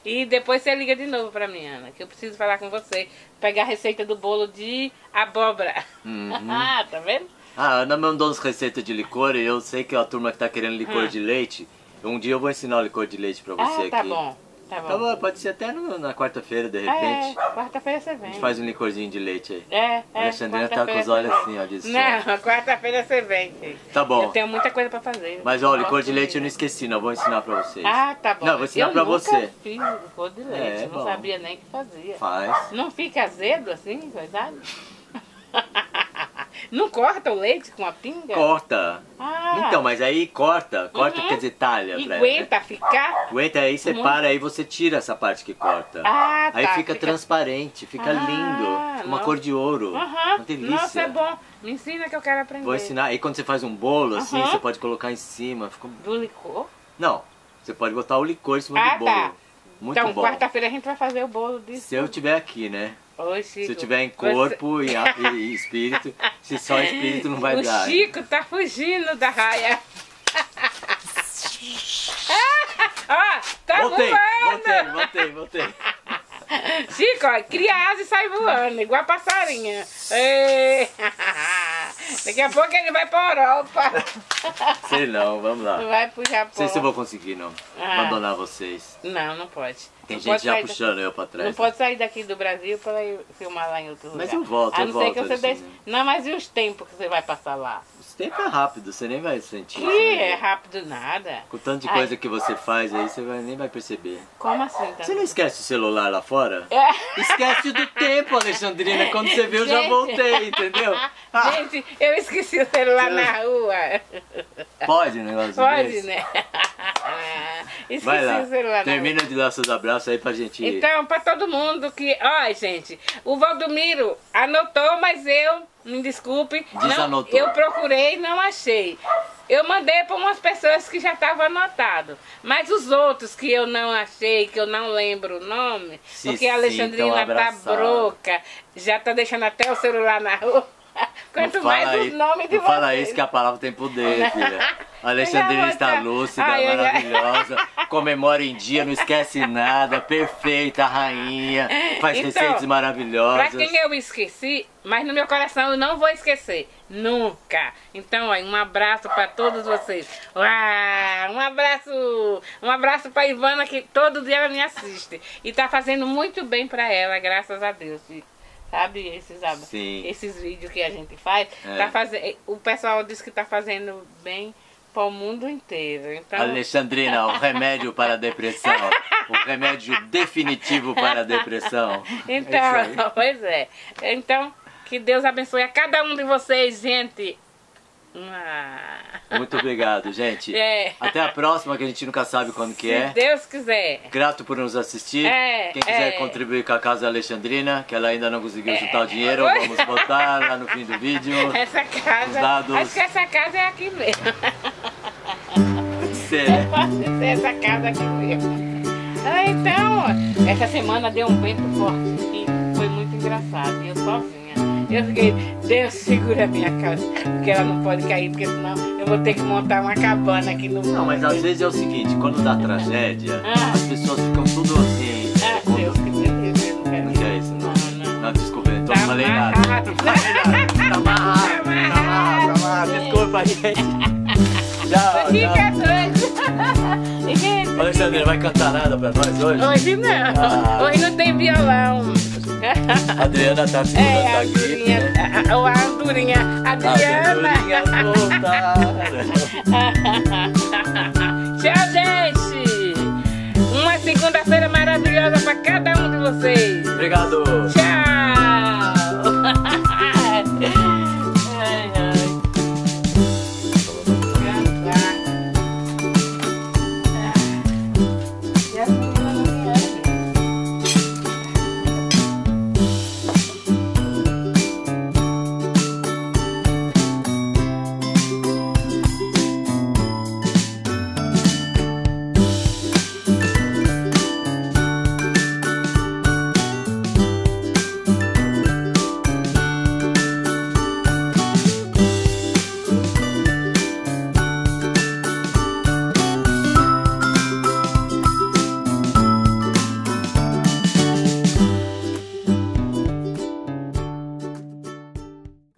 E depois você liga de novo pra mim, Ana, que eu preciso falar com você. Pegar a receita do bolo de abóbora. Uhum. tá vendo? Ah, Ana mandou uns receitas de licor e eu sei que é a turma que tá querendo licor Ah. de leite. Um dia eu vou ensinar o licor de leite pra você Ah, tá aqui. bom. Tá bom. Tá bom, pode ser até no- na quarta-feira, de É, repente. quarta-feira você A vem. gente faz um licorzinho de leite aí. É, é. A Alexandrina tá com os olhos assim, ó, de sono. Não, quarta-feira você vem. filho. Tá bom. Eu tenho muita coisa pra fazer. Mas ó, o licor de leite eu não esqueci, não. Vou ensinar pra vocês. Ah, tá bom. Não, vou ensinar eu pra nunca você. fiz licor de leite, É, não bom. sabia nem que fazia. Faz. Não fica azedo assim, verdade? Não corta o leite com a pinga? Corta. Ah, Então, mas aí corta. Corta Uhum. quer dizer talha. e pra- aguenta ficar? Aguenta aí, separa, aí você tira essa parte que corta. Ah, aí tá, fica, fica- transparente, fica Ah, lindo. Uma não. cor de ouro. Aham. Uma delícia. Nossa, é bom. Me ensina que eu quero aprender. Vou ensinar. Aí quando você faz um bolo assim, você pode colocar em cima. Fica... Do licor? Não, você pode botar o licor em cima Ah, do bolo. tá. Muito então, bom. quarta-feira a gente vai fazer o bolo disso. Se eu tiver aqui, né? Chico. Se tiver em Você- corpo e, a- e- e espírito, se só espírito não vai o dar. Chico tá fugindo da raia. Ó, tá Voltei, voando. voltei, voltei, voltei. Chico, ó, cria asa e sai voando, igual a passarinha. Ei. Daqui a pouco ele vai pra Europa. Sei não, vamos lá. Não Vai pro Japão. sei se eu vou conseguir, não. Ah. Abandonar vocês. Não, não pode. Tem Não gente pode já sair da- puxando eu pra trás. Não pode sair daqui do Brasil para ir filmar lá em outro lugar. Mas eu volto, A eu não ser que volto, você deixe... Alexandre. Não, mas e os tempos que você vai passar lá? Esse tempo é rápido, você nem vai sentir. Que é rápido nada. Com tanto de Ai. coisa que você faz aí, você vai- nem vai perceber. Como assim? Tá? Você não esquece o celular lá fora? É. Esquece do tempo, Alexandrina. Quando você viu, eu já voltei, entendeu? Ah, Gente, eu esqueci o celular na rua. pode um negócio Pode, desse? né? Esqueci Vai lá, o celular na termina de dar seus abraços aí pra gente. Então, pra todo mundo que. Ó, gente, o Valdomiro anotou, mas eu, me desculpe, não, eu procurei e não achei. Eu mandei para umas pessoas que já estavam anotados. Mas os outros que eu não achei, que eu não lembro o nome, porque a Alexandrina tá broca, já tá deixando até o celular na rua. Quanto mais fala os isso- nomes de Não fala vocês. isso que a palavra tem poder, filha. A Alexandrina já está tá- lúcida, Ai, ai, ai. maravilhosa, comemora em dia, não esquece nada, perfeita, rainha, faz Então, receitas Pra maravilhosas. quem eu esqueci, mas no meu coração eu não vou esquecer. Nunca. Então, ó, um abraço pra todos vocês. Uau, um abraço. Um abraço pra Ivana, que todo dia ela me assiste. E tá fazendo muito bem pra ela, graças a Deus. Sabe, esses, Sim. esses vídeos que a gente faz. É. Tá faze... O pessoal diz que tá fazendo bem para o mundo inteiro. Então, Alexandrina, o remédio para a depressão. O remédio definitivo para a depressão. É Então, aí. pois é. Então, Que Deus abençoe a cada um de vocês, gente. Ah. Muito obrigado, gente. É. Até a próxima, que a gente nunca sabe quando que Se é. Deus quiser. Grato por nos assistir. É, Quem quiser é. contribuir com a Casa Alexandrina, que ela ainda não conseguiu juntar o dinheiro, vamos botar lá no fim do vídeo. Essa casa. Os dados. Acho que essa casa é aqui mesmo. Ser, né? Pode ser essa casa aqui mesmo. Ah, então, essa semana deu um vento forte e foi muito engraçado. E eu sozinha. Eu fiquei, Deus segura a minha casa, porque ela não pode cair, porque senão eu vou ter que montar uma cabana aqui no Não, mas às vezes é o seguinte, quando dá tragédia, Ah. as pessoas ficam tudo assim. Ah, quando- Deus que Deus, eu não quero Não quer isso, não. Não, não. Não, desculpa, então Tá não falei nada. Tá amarrado, tá amarrado, tá amarrado. Desculpa, gente. Tchau, Fica tchau. doido. Alexandre, vai cantar nada pra nós hoje? Hoje não. Ah. Hoje não tem violão. A Adriana tá segurando É, a a Andorinha, né? a, a, Andorinha, Adriana. andorinhas voltaram. Tchau, gente. Uma segunda-feira maravilhosa para cada um de vocês. Obrigado. Tchau.